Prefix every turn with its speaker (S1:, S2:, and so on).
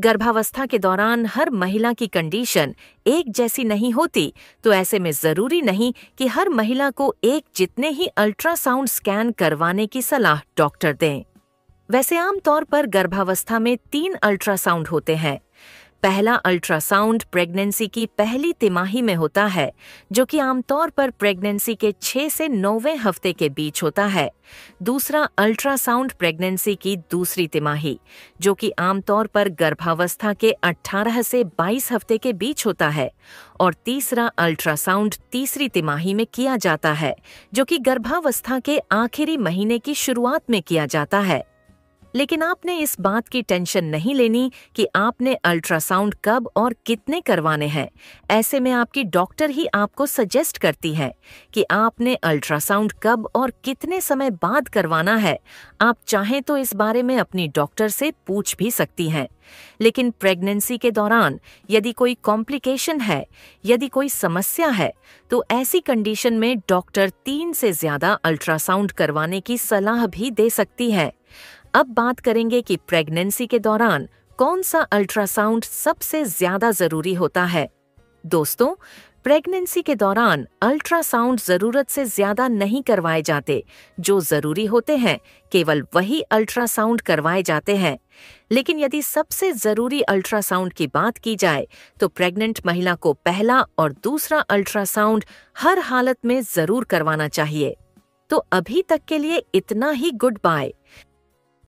S1: गर्भावस्था के दौरान हर महिला की कंडीशन एक जैसी नहीं होती तो ऐसे में ज़रूरी नहीं कि हर महिला को एक जितने ही अल्ट्रासाउंड स्कैन करवाने की सलाह डॉक्टर दें। वैसे आमतौर पर गर्भावस्था में तीन अल्ट्रासाउंड होते हैं। पहला अल्ट्रासाउंड प्रेगनेंसी की पहली तिमाही में होता है, जो कि आमतौर पर प्रेगनेंसी के छह से नौवे हफ़्ते के बीच होता है। दूसरा अल्ट्रासाउंड प्रेगनेंसी की दूसरी तिमाही, जो कि आमतौर पर गर्भावस्था के 18 से 22 हफ़्ते के बीच होता है, और तीसरा अल्ट्रासाउंड तीसरी तिमाही में किया जाता है, जो कि गर्भावस्था के आखिरी महीने की शुरुआत में किया जाता है। लेकिन आपने इस बात की टेंशन नहीं लेनी कि आपने अल्ट्रासाउंड कब और कितने करवाने हैं। ऐसे में आपकी डॉक्टर ही आपको सजेस्ट करती है कि आपने अल्ट्रासाउंड कब और कितने समय बाद करवाना है। आप चाहें तो इस बारे में अपनी डॉक्टर से पूछ भी सकती हैं। लेकिन प्रेगनेंसी के दौरान यदि कोई कॉम्प्लिकेशन है, यदि कोई समस्या है तो ऐसी कंडीशन में डॉक्टर तीन से ज़्यादा अल्ट्रासाउंड करवाने की सलाह भी दे सकती है। अब बात करेंगे कि प्रेगनेंसी के दौरान कौन सा अल्ट्रासाउंड सबसे ज़्यादा ज़रूरी होता है। दोस्तों, प्रेगनेंसी के दौरान अल्ट्रासाउंड ज़रूरत से ज़्यादा नहीं करवाए जाते। जो ज़रूरी होते हैं, केवल वही अल्ट्रासाउंड करवाए जाते हैं। लेकिन यदि सबसे ज़रूरी अल्ट्रासाउंड की बात की जाए तो प्रेग्नेंट महिला को पहला और दूसरा अल्ट्रासाउंड हर हालत में ज़रूर करवाना चाहिए। तो अभी तक के लिए इतना ही गुड बाय।